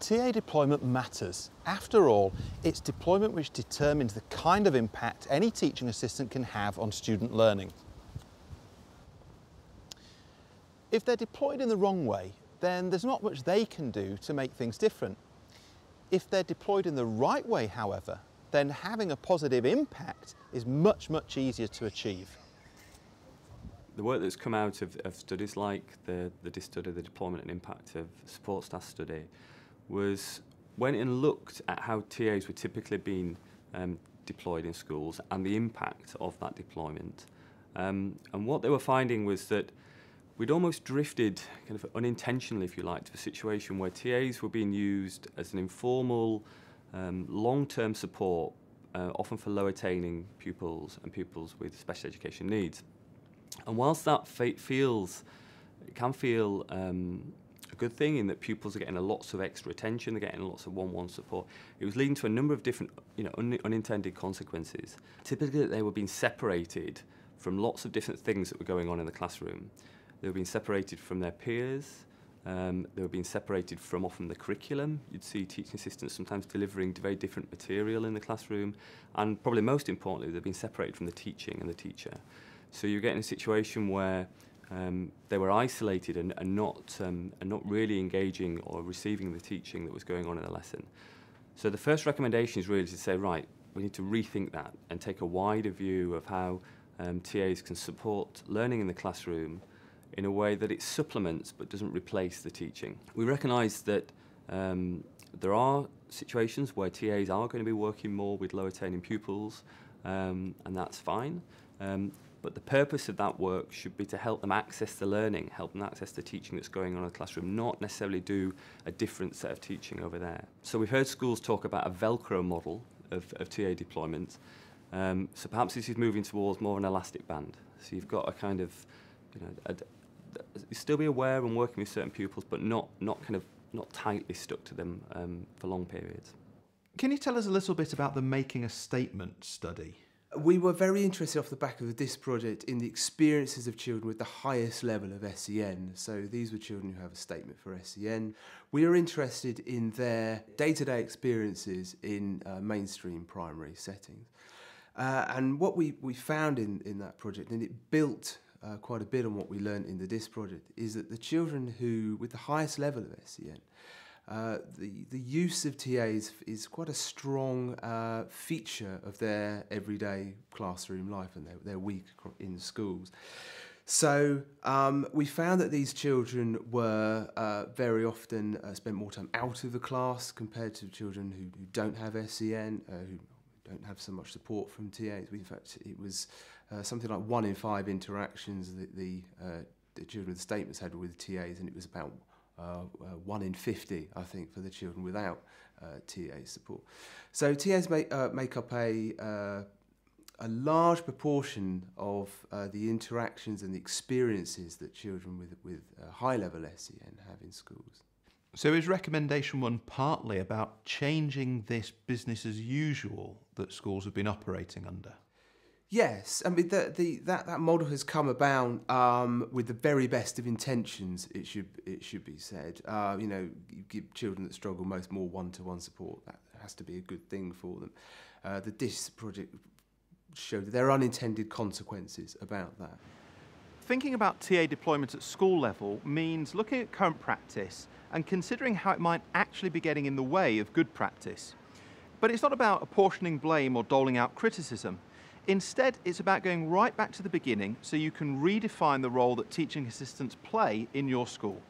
TA deployment matters. After all, it's deployment which determines the kind of impact any teaching assistant can have on student learning. If they're deployed in the wrong way, then there's not much they can do to make things different. If they're deployed in the right way, however, then having a positive impact is much, much easier to achieve. The work that's come out of, of studies like the, the study, the deployment and impact of support staff study, was went and looked at how TAs were typically being um, deployed in schools and the impact of that deployment. Um, and what they were finding was that we'd almost drifted, kind of unintentionally, if you like, to a situation where TAs were being used as an informal, um, long-term support, uh, often for low-attaining pupils and pupils with special education needs. And whilst that fate feels, it can feel um, a good thing in that pupils are getting lots of extra attention, they're getting lots of one-one support. It was leading to a number of different, you know, un unintended consequences. Typically, they were being separated from lots of different things that were going on in the classroom. They were being separated from their peers. Um, they were being separated from often the curriculum. You'd see teaching assistants sometimes delivering very different material in the classroom. And probably most importantly, they've been separated from the teaching and the teacher. So you're getting a situation where um, they were isolated and, and, not, um, and not really engaging or receiving the teaching that was going on in the lesson. So the first recommendation is really to say, right, we need to rethink that and take a wider view of how um, TAs can support learning in the classroom in a way that it supplements but doesn't replace the teaching. We recognise that um, there are situations where TAs are going to be working more with low attaining pupils, um, and that's fine. Um, but the purpose of that work should be to help them access the learning, help them access the teaching that's going on in the classroom, not necessarily do a different set of teaching over there. So we've heard schools talk about a Velcro model of, of TA deployment. Um, so perhaps this is moving towards more an elastic band. So you've got a kind of, you know, a, a, still be aware and working with certain pupils, but not, not kind of, not tightly stuck to them um, for long periods. Can you tell us a little bit about the Making a Statement study? We were very interested off the back of this project in the experiences of children with the highest level of SEN. So these were children who have a statement for SEN. We are interested in their day-to-day experiences in uh, mainstream primary settings. Uh, and what we, we found in, in that project, and it built uh, quite a bit on what we learned in the DISS project, is that the children who, with the highest level of SEN, uh, the, the use of TAs is quite a strong uh, feature of their everyday classroom life and their, their week in schools. So um, we found that these children were uh, very often uh, spent more time out of the class compared to children who, who don't have SEN, uh, who don't have so much support from TAs. In fact, it was uh, something like one in five interactions that the, uh, the children with statements had with TAs, and it was about uh, uh, one in 50, I think, for the children without uh, TA support. So TAs make, uh, make up a, a large proportion of uh, the interactions and the experiences that children with, with uh, high level SEN have in schools. So is recommendation one partly about changing this business as usual that schools have been operating under? Yes, I mean the, the that that model has come about um, with the very best of intentions. It should it should be said. Uh, you know, you give children that struggle most more one-to-one support. That has to be a good thing for them. Uh, the DISS project showed that there are unintended consequences about that. Thinking about TA deployment at school level means looking at current practice and considering how it might actually be getting in the way of good practice. But it's not about apportioning blame or doling out criticism. Instead, it's about going right back to the beginning so you can redefine the role that teaching assistants play in your school.